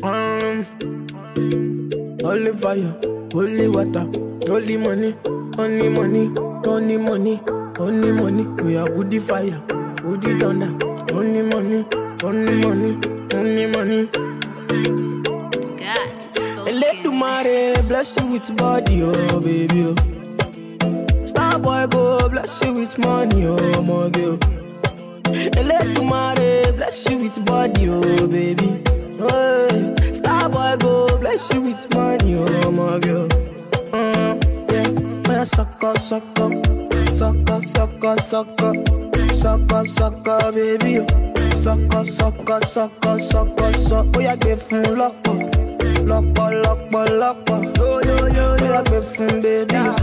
Um, holy fire, holy water, holy money, only money, only money, only money. We are woody fire, woody thunder, only money, only money, only money. Eledumare bless you with body, oh baby, oh. Star boy go bless you with money, oh my girl. Eledumare bless you with body, oh baby. Oh, Star boy go bless you with money, oh my girl. Mm, yeah, when I suck up, suck up, suck up, suck up, suck up, suck up, suck up, baby. oh. Suck up, suck up, suck up, suck up, suck. Oh yeah, give fún lọ́pọ̀, lọ́pọ̀, lọ́pọ̀, lọ́pọ̀. Oh yeah, give fún baby. oh.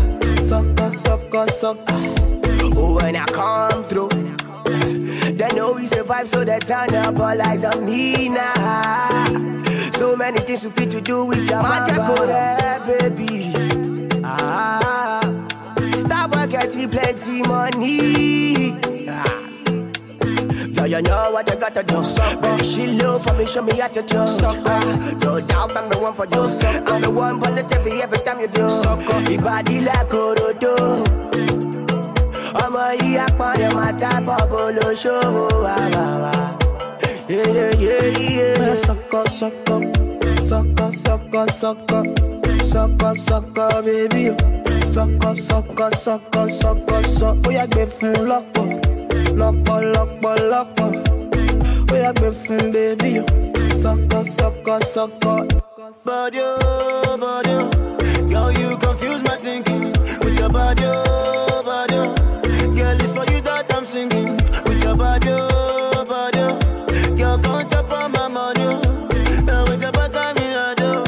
Suck up, suck up, suck up. Oh, when I come through, they know we survive, so they turn up all eyes on me now. So many things we fit to do with your magic, oh yeah, baby. Ah, stop getting plenty money. Ah. Yeah, you know what you gotta do. Baby, she low for me, show me how to do. Ah, no doubt I'm the one for you. I'm the one for the TV every time you do. Your body like Orodo. Ọmọ yìí apọ̀yọ̀ máa tábọ̀ bolóṣòwò wà wà wà. When I suck up, suck up, suck up, suck up, suck up, suck up, baby. oh. Suck up, suck up, suck up, suck up, suck. Oh yeah, gbé fún lọ́pọ̀, lọ́pọ̀, lọ́pọ̀, lọ́pọ̀. Oh yeah, gbé fún baby. oh. Suck up, suck up, suck up. Body, body, girl, you confuse my thinking with your body, oh, body. Singing with your body, oh, body. oh. Girl, come chop on my money, oh. Uh, with your back on me, I do.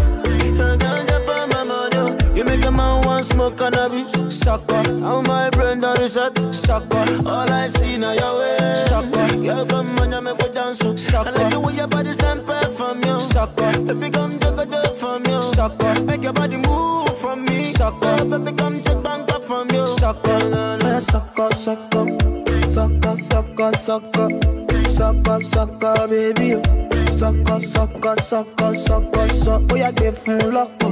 Girl, come chop on my money, oh. You make a man want smoke cannabis. Suck up, How my brain done reset. suck up, All I see now your way. Suck up. Girl, come on, you make me dance. so. Suck I like the way your body sample from you. suck up, Baby, come it from you. suck up, Make your body move from me. Suck up. Oh, baby, come check bank up from you. suck up. When I suck up, suck up, suck up, suck up, suck up, suck up, suck up, baby. oh. Suck up, suck up, suck up, suck up, suck. Oh yeah, gbé fún lọ́pọ̀,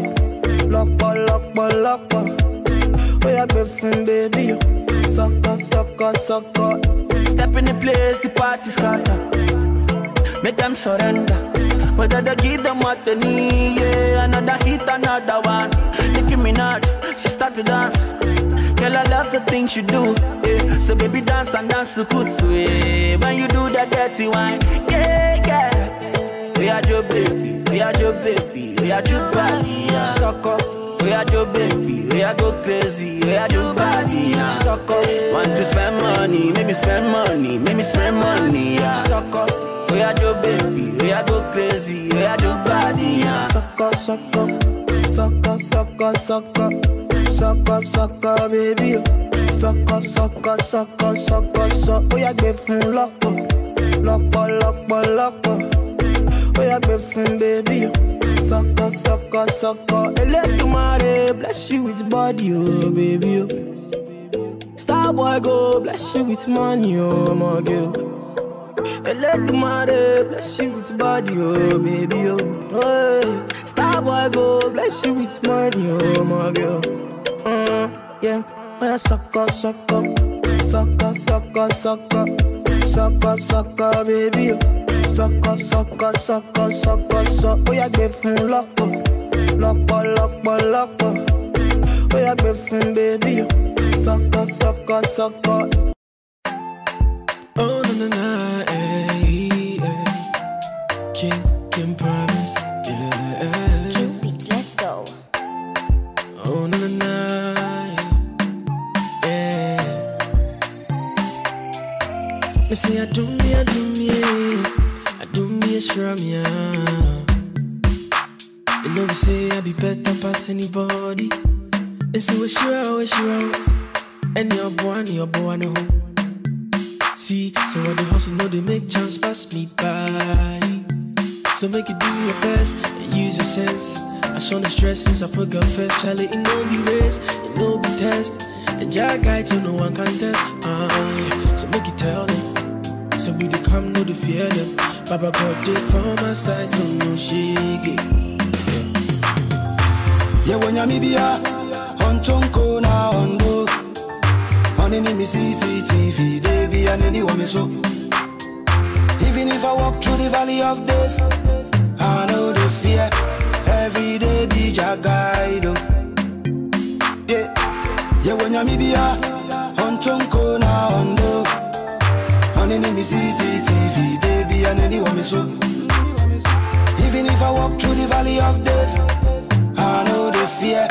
lọ́pọ̀, lọ́pọ̀, lọ́pọ̀. Oh yeah, gbé fún baby. oh. Suck up, suck up, suck up. Step in the place, the party scatter. Make them surrender. But I give them what they need, yeah. Another hit, another one. Nicki Minaj, she start to dance. Girl, I love the things you do, yeah. So baby, dance and dance to kusu, yeah. When you do that dirty wine, yeah, yeah. We are your baby, we are your baby, we are your body, yeah. Suck up, We are your baby, we are go crazy, we are your body, yeah. Suck up. Want to spend money, make me spend money, make me spend money, yeah. suck up, We are your baby, we are go crazy, we are your body, yeah. suck up, suck up, suck up, suck up, suck up, suck up, suck up, baby. oh. Suck up, suck up, suck up, suck up, suck. Oh yeah, gbé fún lọ́pọ̀, lọ́pọ̀, lọ́pọ̀. Oh yeah, gbé fún up, suck up, suck up. Elédùmarè bless you with body, oh baby. oh. Star boy go bless you with money, oh my girl. Elédùmarè bless you with body, oh baby, oh. Star boy go bless you with money, oh my girl. Mm, yeah, when I suck up, suck up, suck up, suck up, suck up, suck up, suck up, baby, oh. Suck up, suck up, suck up, suck up, suck. Oh yeah, gbé fún lọ́pọ̀, lọ́pọ̀, lọ́pọ̀, lọ́pọ̀. Oh yeah, gbé fún baby, oh. Suck up, suck up, suck up. Say I do me, I do me, I do me a shrum, yeah. You know we say I be better past anybody. They say we sure, we sure, and your boy, your boy, no. See, so what the hustle know they make chance pass me by. So make it do your best and use your sense. I saw the stress since I put God first. Charlie, it no be race, it no be test. And Jack guy to no one contest. Uh, yeah. So make it tell them. So we do come no the fear them. Baba God did for my side, so no shake it. Yeah, when you're media, on Tonko now on do. On any CCTV, Davy and any woman so. Even if I walk through the valley of death, I know the fear. Every day be your guide. Oh. Yeah, yeah, when you're media, on Tonko. Onini me CCTV, be and anyone me so. Even if I walk through the valley of death, I know the fear.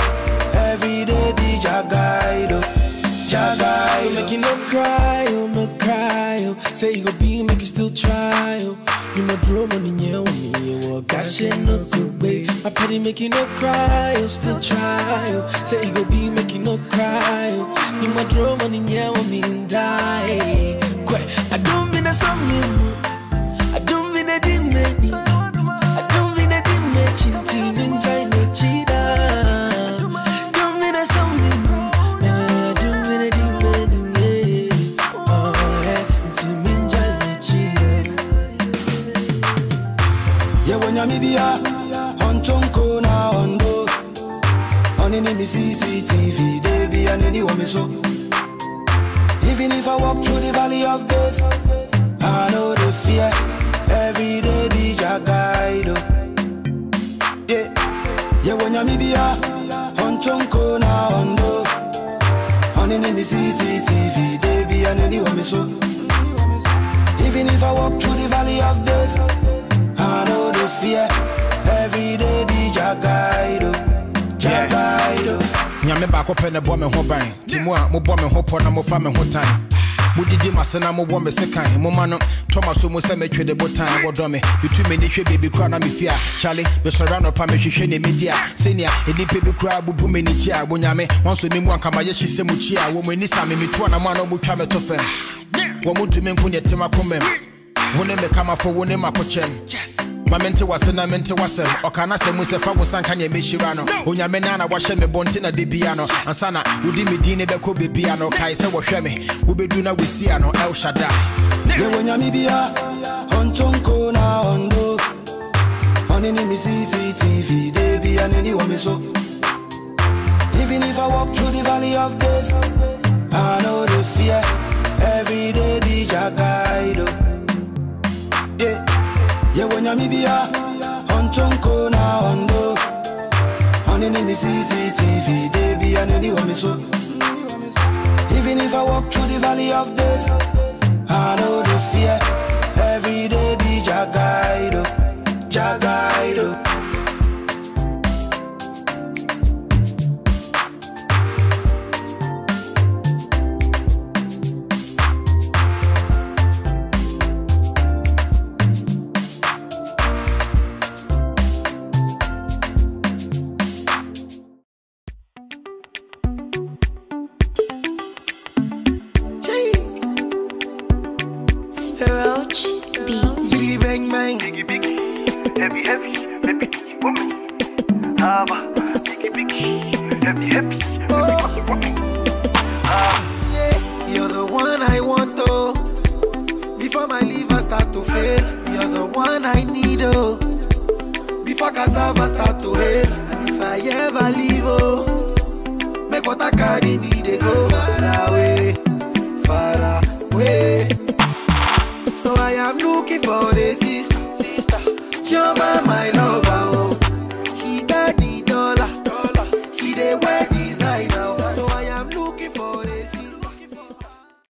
Every day be. Your guide. So make you no cry, oh, no cry, oh. Say you go be, make you still try, oh. You know, draw money, yeah, on me, yeah, well, gosh, yeah, no good way. My petty make you no cry, oh, still try, oh. Say you go be, make you no cry, oh. You know, draw money, yeah, on me, and die. I don't song, I don't mean a dimmy. I don't mean a dimmy, chinty, min, china, cheetah. Don't mean a song, I don't mean a dimmy, oh, yeah, CCTV, be so. Even if I walk through the valley of death, the fear. Every day be your guide. Yeah, yeah, when you're media, on tonko na ondo. Onini me CCTV, they be and anyone me so. Even if I walk through the valley of death, I know the fear. Every day be your guide. Your guide, nyame baako pɛ ne bɔ me ho ban nti mu a mobɔ me ho pɔ na mofa me ho tan modidi mase na mobɔ me sekan moma no tɔma so mu sɛ metwe de botan wɔdɔ me metu m'ani hwɛ baabi kora na mefie a kyale mesɔre anɔpa mehwehwɛ ne medi a sɛnea nnipa bi koraa bubu m'ani kyi a bonyame wanso me mu ankamayɛ hye sɛ mu kyi a wɔ mu ani sa me metu anamo a na ɔmutwa me to fam wɔ motumi nko neɛ tem akomam wo ne mekamafo wo ne makokyɛm ma mente wase na mente wasɛm ɔka na sɛ mu sɛ fa wo sanka neɛ mɛhyira no onyame no a na wahyɛ me bɔnte na de bia no ansa na wodi me din ne bɛkɔ bebia no kae sɛ wɔhwɛ me wobɛdu na wɔsia no el shada Yeah, when you're media, on tonko na ondo. Onini me CCTV, they be and anyone me so. Even if I walk through the valley of death, I know the fear. Every day guide. oh. Yeah, yeah, when you're media, on tonko na ondo. Onini me CCTV, and anyone me so. Even if I walk through the valley of death, I know the fear. Every day be your guide, oh. Heavy heavy, baby woman. Haba, biggie biggie, heavy heavy, baby woman. Yeah, you're the one I want, oh. Before my liver start to fail, you're the one I need, oh. Before cassava start to hail, and if I ever leave, oh, make what I carry me, they go